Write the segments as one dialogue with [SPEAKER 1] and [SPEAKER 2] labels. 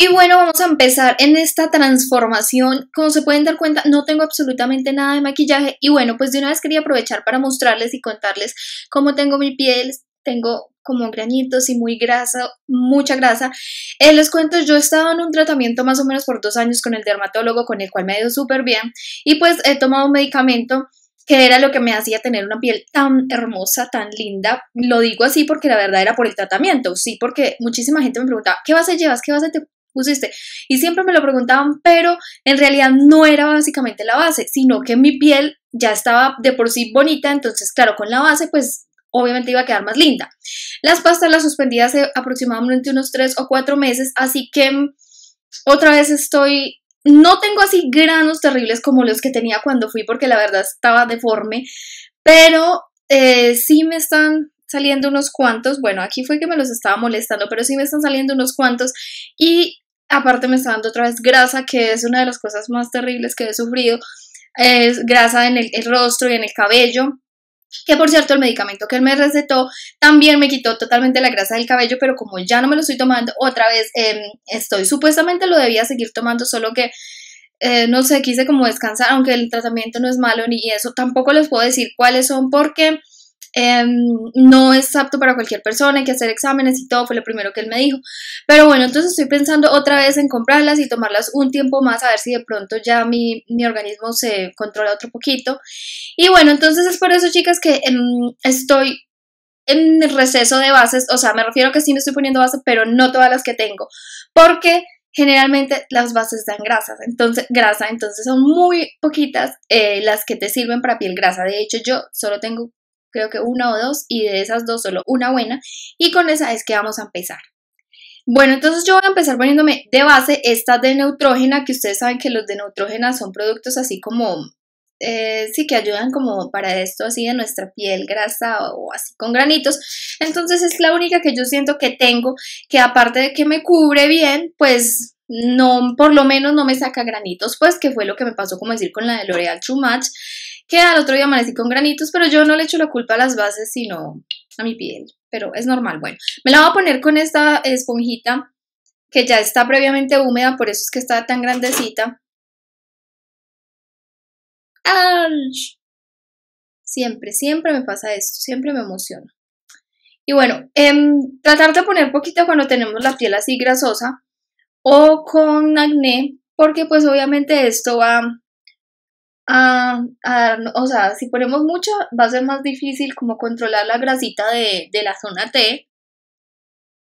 [SPEAKER 1] Y bueno, vamos a empezar en esta transformación. Como se pueden dar cuenta, no tengo absolutamente nada de maquillaje. Y bueno, pues de una vez quería aprovechar para mostrarles y contarles cómo tengo mi piel. Tengo como granitos y muy grasa, mucha grasa. Eh, les cuento, yo he estado en un tratamiento más o menos por dos años con el dermatólogo, con el cual me ha ido súper bien. Y pues he tomado un medicamento que era lo que me hacía tener una piel tan hermosa, tan linda. Lo digo así porque la verdad era por el tratamiento, sí, porque muchísima gente me preguntaba, ¿qué base llevas? ¿Qué base te pusiste? Y siempre me lo preguntaban, pero en realidad no era básicamente la base, sino que mi piel ya estaba de por sí bonita, entonces claro, con la base pues obviamente iba a quedar más linda. Las pastas las suspendí hace aproximadamente unos 3 o 4 meses, así que mm, otra vez estoy, no tengo así granos terribles como los que tenía cuando fui, porque la verdad estaba deforme, pero eh, sí me están saliendo unos cuantos, bueno, aquí fue que me los estaba molestando, pero sí me están saliendo unos cuantos y aparte me está dando otra vez grasa, que es una de las cosas más terribles que he sufrido, es grasa en el, rostro y en el cabello, que por cierto el medicamento que él me recetó también me quitó totalmente la grasa del cabello, pero como ya no me lo estoy tomando otra vez, em, estoy supuestamente lo debía seguir tomando, solo que eh, no sé, quise como descansar, aunque el tratamiento no es malo ni eso, tampoco les puedo decir cuáles son porque Em, no es apto para cualquier persona, hay que hacer exámenes y todo, fue lo primero que él me dijo. Pero bueno, entonces estoy pensando otra vez en comprarlas y tomarlas un tiempo más, a ver si de pronto ya mi, organismo se controla otro poquito. Y bueno, entonces es por eso, chicas, que em, estoy en receso de bases, o sea, me refiero que sí me estoy poniendo bases, pero no todas las que tengo, porque generalmente las bases dan grasas, entonces, grasa, entonces son muy poquitas eh, las que te sirven para piel grasa. De hecho, yo solo tengo creo que una o dos, y de esas dos solo una buena, y con esa es que vamos a empezar. Bueno, entonces yo voy a empezar poniéndome de base esta de Neutrógena, que ustedes saben que los de Neutrógena son productos así como, eh, sí, que ayudan como para esto así de nuestra piel grasa o así con granitos. Entonces es la única que yo siento que tengo, que aparte de que me cubre bien, pues no, por lo menos no me saca granitos, pues que fue lo que me pasó como decir con la de L'Oreal True Match, que al otro día amanecí con granitos, pero yo no le echo la culpa a las bases, sino a mi piel, pero es normal. Bueno, me la voy a poner con esta esponjita que ya está previamente húmeda, por eso es que está tan grandecita. Siempre, siempre me pasa esto, siempre me emociona. Y bueno, em, tratar de poner poquito cuando tenemos la piel así grasosa o con acné, porque pues obviamente esto va a, o sea, si ponemos mucho, va a ser más difícil como controlar la grasita de, de la zona T.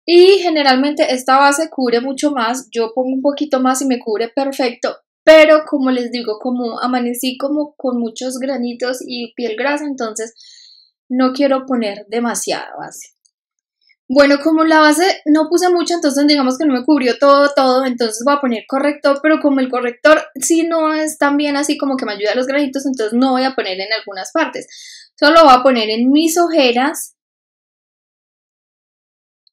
[SPEAKER 1] Y generalmente esta base cubre mucho más, yo pongo un poquito más y me cubre perfecto, pero como les digo, como amanecí como con muchos granitos y piel grasa, entonces no quiero poner demasiada base. Bueno, como la base no puse mucho, entonces digamos que no me cubrió todo, todo, entonces voy a poner corrector, pero como el corrector sí no es tan bien así como que me ayuda a los granitos, entonces no voy a poner en algunas partes. Solo voy a poner en mis ojeras,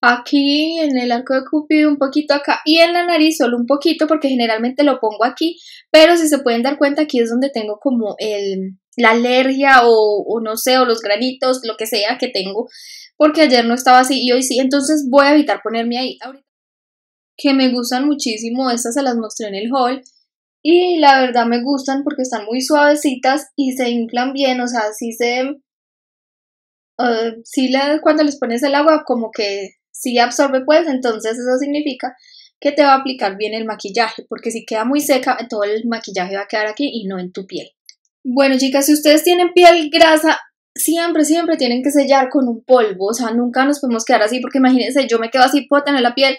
[SPEAKER 1] aquí en el arco de cupido, un poquito acá, y en la nariz solo un poquito, porque generalmente lo pongo aquí, pero si se pueden dar cuenta, aquí es donde tengo como el, la alergia o, o no sé, o los granitos, lo que sea que tengo porque ayer no estaba así y hoy sí, entonces voy a evitar ponerme ahí. Que me gustan muchísimo, estas se las mostré en el haul y la verdad me gustan porque están muy suavecitas y se inflan bien, o sea, sí se... Uh, sí cuando les pones el agua como que sí absorbe pues, entonces eso significa que te va a aplicar bien el maquillaje, porque si queda muy seca, todo el maquillaje va a quedar aquí y no en tu piel. Bueno chicas, si ustedes tienen piel grasa, siempre, siempre tienen que sellar con un polvo, o sea, nunca nos podemos quedar así, porque imagínense, yo me quedo así, puedo tener la piel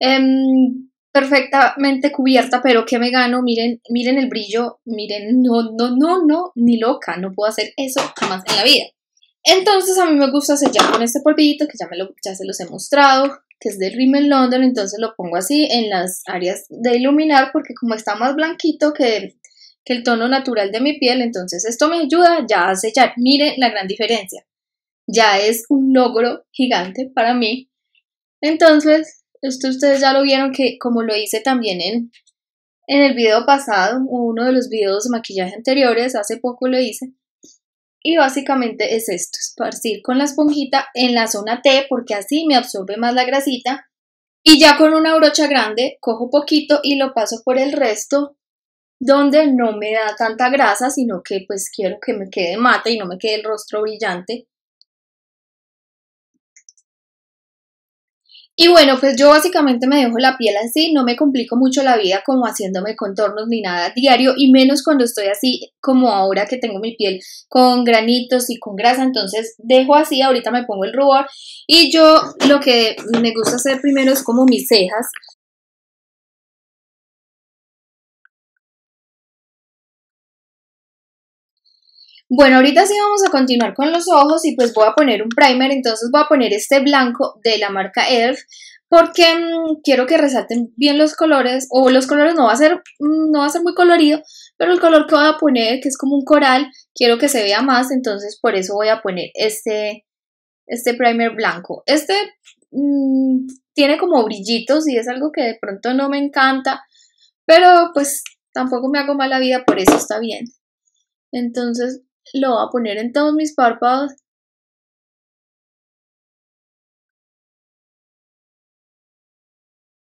[SPEAKER 1] em, perfectamente cubierta, pero ¿qué me gano? Miren, miren el brillo, miren, no, no, no, no, ni loca, no puedo hacer eso jamás en la vida. Entonces a mí me gusta sellar con este polvito que ya, me lo, ya se los he mostrado, que es de Rimmel London, entonces lo pongo así en las áreas de iluminar porque como está más blanquito que que el tono natural de mi piel, entonces esto me ayuda ya a sellar. Miren la gran diferencia. Ya es un logro gigante para mí. Entonces, esto ustedes ya lo vieron que como lo hice también en, en el video pasado, uno de los videos de maquillaje anteriores, hace poco lo hice. Y básicamente es esto, esparcir con la esponjita en la zona T porque así me absorbe más la grasita Y ya con una brocha grande cojo poquito y lo paso por el resto donde no me da tanta grasa, sino que pues quiero que me quede mate y no me quede el rostro brillante. Y bueno, pues yo básicamente me dejo la piel así, no me complico mucho la vida como haciéndome contornos ni nada diario y menos cuando estoy así como ahora que tengo mi piel con granitos y con grasa, entonces dejo así, ahorita me pongo el rubor y yo lo que me gusta hacer primero es como mis cejas, Bueno, ahorita sí vamos a continuar con los ojos y pues voy a poner un primer, entonces voy a poner este blanco de la marca ELF porque mm, quiero que resalten bien los colores, o los colores no va a ser, mm, no va a ser muy colorido, pero el color que voy a poner, que es como un coral, quiero que se vea más, entonces por eso voy a poner este, este primer blanco. Este mm, tiene como brillitos y es algo que de pronto no me encanta, pero pues tampoco me hago mala vida, por eso está bien. Entonces lo voy a poner en todos mis párpados.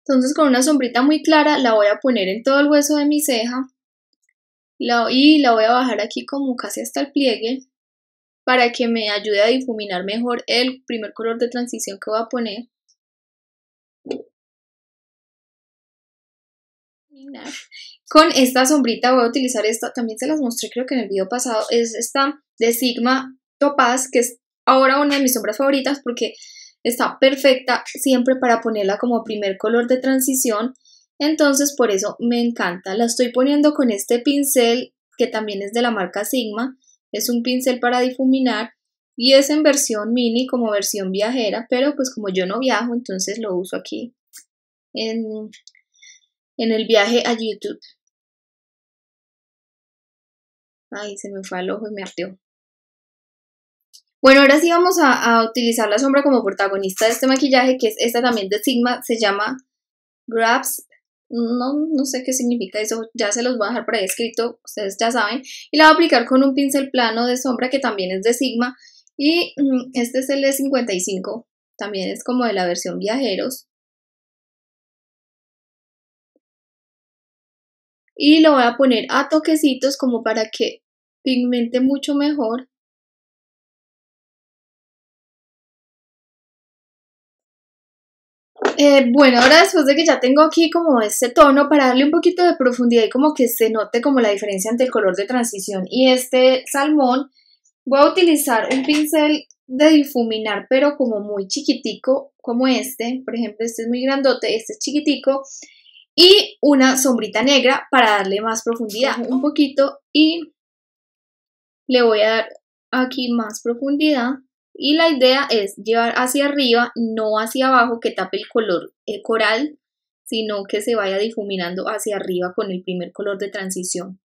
[SPEAKER 1] Entonces con una sombrita muy clara la voy a poner en todo el hueso de mi ceja y la voy a bajar aquí como casi hasta el pliegue para que me ayude a difuminar mejor el primer color de transición que voy a poner. Con esta sombrita voy a utilizar esta, también se las mostré creo que en el video pasado, es esta de Sigma Topaz, que es ahora una de mis sombras favoritas porque está perfecta siempre para ponerla como primer color de transición, entonces por eso me encanta. La estoy poniendo con este pincel que también es de la marca Sigma, es un pincel para difuminar y es en versión mini como versión viajera, pero pues como yo no viajo, entonces lo uso aquí en, en el viaje a YouTube. Ay, se me fue al ojo y me arteó. Bueno, ahora sí vamos a, utilizar la sombra como protagonista de este maquillaje, que es esta también de Sigma, se llama Grabs. No, no sé qué significa eso, ya se los voy a dejar por ahí escrito, ustedes ya saben. Y la voy a aplicar con un pincel plano de sombra que también es de Sigma. Y mm, este es el de 55, también es como de la versión viajeros. Y lo voy a poner a toquecitos como para que pigmente mucho mejor. Eh, bueno, ahora después de que ya tengo aquí como este tono, para darle un poquito de profundidad y como que se note como la diferencia entre el color de transición y este salmón, voy a utilizar un pincel de difuminar, pero como muy chiquitico, como este. Por ejemplo, este es muy grandote, este es chiquitico y una sombrita negra para darle más profundidad un poquito y le voy a dar aquí más profundidad. Y la idea es llevar hacia arriba, no hacia abajo que tape el color el coral, sino que se vaya difuminando hacia arriba con el primer color de transición.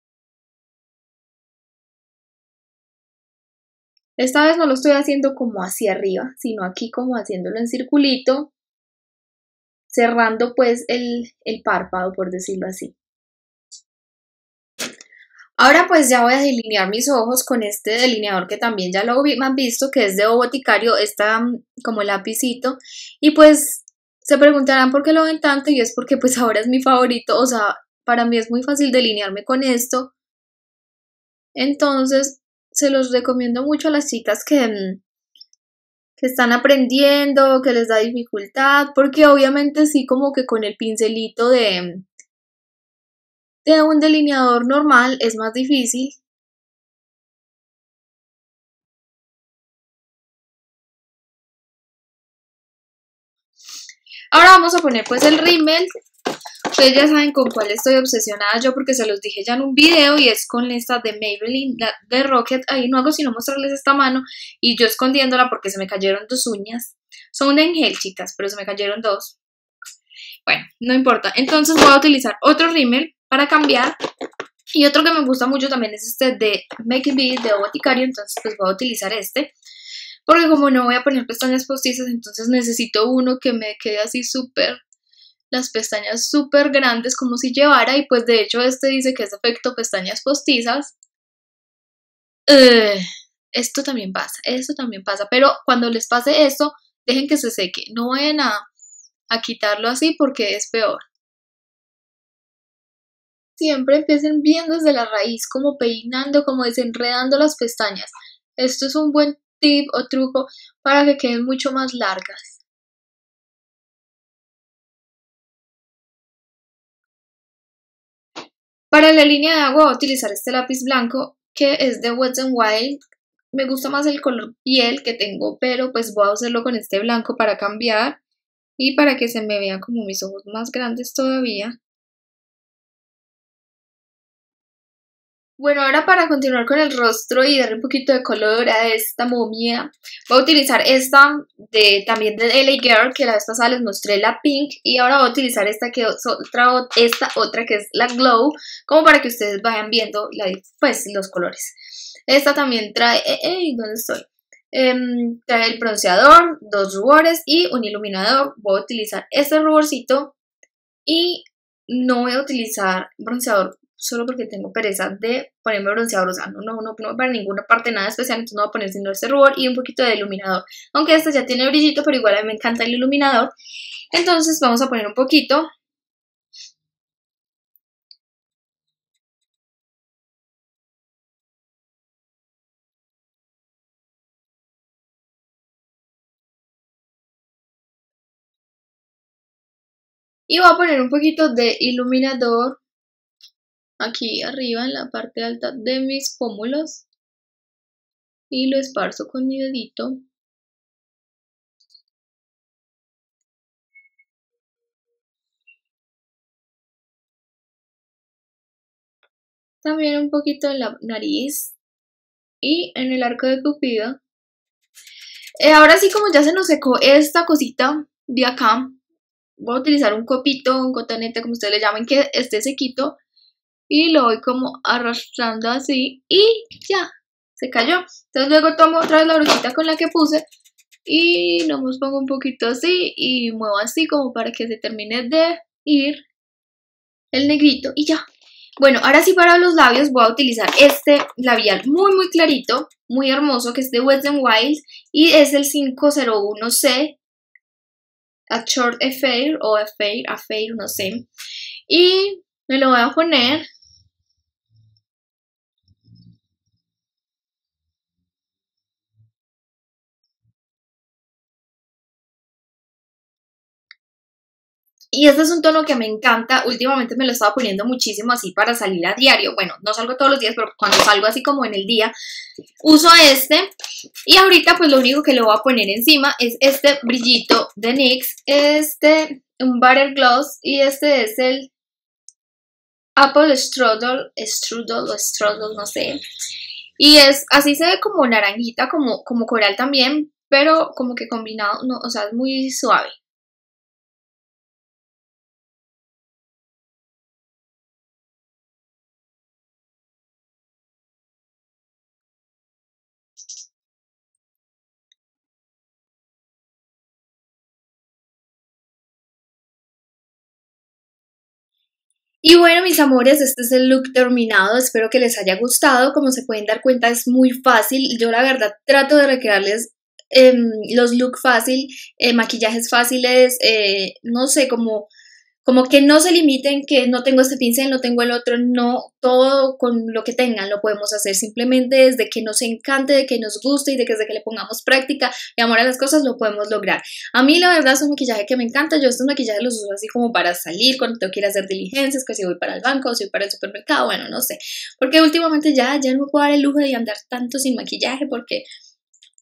[SPEAKER 1] Esta vez no lo estoy haciendo como hacia arriba, sino aquí como haciéndolo en circulito cerrando pues el, párpado, por decirlo así. Ahora pues ya voy a delinear mis ojos con este delineador que también ya lo han visto, que es de Boticario, está mm, como lapicito. Y pues se preguntarán por qué lo ven tanto y es porque pues ahora es mi favorito, o sea, para mí es muy fácil delinearme con esto. Entonces se los recomiendo mucho a las chicas que, mm, que están aprendiendo, que les da dificultad, porque obviamente sí como que con el pincelito de, de un delineador normal es más difícil. Ahora vamos a poner pues el rímel Ustedes ya saben con cuál estoy obsesionada yo porque se los dije ya en un video y es con esta de Maybelline de Rocket. Ahí no hago sino mostrarles esta mano y yo escondiéndola porque se me cayeron dos uñas. Son de gel, chicas, pero se me cayeron dos. Bueno, no importa. Entonces voy a utilizar otro rímel para cambiar. Y otro que me gusta mucho también es este de Make It Be de Boticario. Entonces pues voy a utilizar este. Porque como no voy a poner pestañas postizas, entonces necesito uno que me quede así súper las pestañas súper grandes como si llevara y pues de hecho este dice que es efecto pestañas postizas. Eh, esto también pasa, esto también pasa, pero cuando les pase esto, dejen que se seque, no vayan a, a quitarlo así porque es peor. Siempre empiecen bien desde la raíz, como peinando, como desenredando las pestañas. Esto es un buen tip o truco para que queden mucho más largas. Para la línea de agua voy a utilizar este lápiz blanco que es de Wet n Wild. Me gusta más el color piel que tengo, pero pues voy a hacerlo con este blanco para cambiar y para que se me vean como mis ojos más grandes todavía. Bueno, ahora para continuar con el rostro y darle un poquito de color a esta momia, voy a utilizar esta de también de LA Girl, que la vez pasada les mostré la pink, y ahora voy a utilizar esta que otra, esta otra que es la glow, como para que ustedes vayan viendo pues, los colores. Esta también trae, eh, ¿dónde estoy? Em, trae el bronceador, dos rubores y un iluminador. Voy a utilizar este ruborcito y no voy a utilizar bronceador solo porque tengo pereza de ponerme bronceador, o sea, no, no, no, para ninguna parte nada especial, entonces no voy a poner sino este rubor y un poquito de iluminador, aunque este ya tiene brillito, pero igual a mí me encanta el iluminador, entonces vamos a poner un poquito. Y voy a poner un poquito de iluminador aquí arriba en la parte alta de mis pómulos y lo esparzo con mi dedito. También un poquito en la nariz y en el arco de cupido. Eh, ahora sí, como ya se nos secó esta cosita de acá, voy a utilizar un copito, un cotonete, como ustedes le llamen, que esté sequito y lo voy como arrastrando así y ya, se cayó. Entonces luego tomo otra vez la brochita con la que puse y nos pongo un poquito así y muevo así como para que se termine de ir el negrito y ya. Bueno, ahora sí para los labios voy a utilizar este labial muy muy clarito, muy hermoso, que es de Wet n Wild y es el 501C a Short Affair o Affair, Affair, no sé. Y me lo voy a poner Y este es un tono que me encanta, últimamente me lo estaba poniendo muchísimo así para salir a diario, bueno, no salgo todos los días, pero cuando salgo así como en el día, uso este. Y ahorita pues lo único que le voy a poner encima es este brillito de NYX, este, un Butter Gloss, y este es el Apple Strudel, Strudel o Strudel, no sé. Y es, así se ve como naranjita, como, como coral también, pero como que combinado, no, o sea, es muy suave. Y bueno, mis amores, este es el look terminado. Espero que les haya gustado. Como se pueden dar cuenta, es muy fácil. Yo la verdad trato de recrearles em, los looks fácil, eh, maquillajes fáciles, eh, no sé, como como que no se limiten que no tengo este pincel, no tengo el otro, no, todo con lo que tengan lo podemos hacer, simplemente desde que nos encante, de que nos guste y de que desde que le pongamos práctica y amor a las cosas lo podemos lograr. A mí la verdad es un maquillaje que me encanta, yo estos maquillajes los uso así como para salir, cuando tengo que ir a hacer diligencias, que si voy para el banco o si voy para el supermercado, bueno, no sé, porque últimamente ya, ya no puedo dar el lujo de andar tanto sin maquillaje porque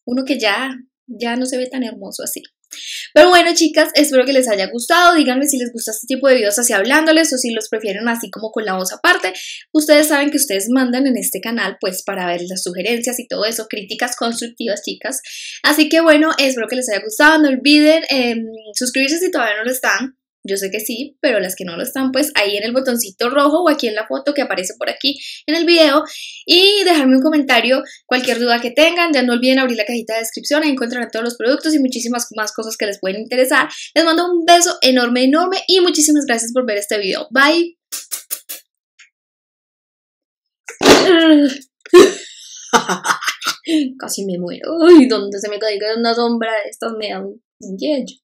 [SPEAKER 1] uno que ya, ya no se ve tan hermoso así. Pero bueno, chicas, espero que les haya gustado. Díganme si les gusta este tipo de videos así hablándoles o si los prefieren así como con la voz aparte. Ustedes saben que ustedes mandan en este canal pues para ver las sugerencias y todo eso, críticas constructivas, chicas. Así que bueno, espero que les haya gustado. No olviden em, suscribirse si todavía no lo están. Yo sé que sí, pero las que no lo están, pues ahí en el botoncito rojo o aquí en la foto que aparece por aquí en el video y dejarme un comentario, cualquier duda que tengan, ya no olviden abrir la cajita de descripción, ahí encontrarán todos los productos y muchísimas más cosas que les pueden interesar. Les mando un beso enorme, enorme y muchísimas gracias por ver este video. Bye. Casi me muero. Uy, donde se me caiga una sombra de estas me da un yello.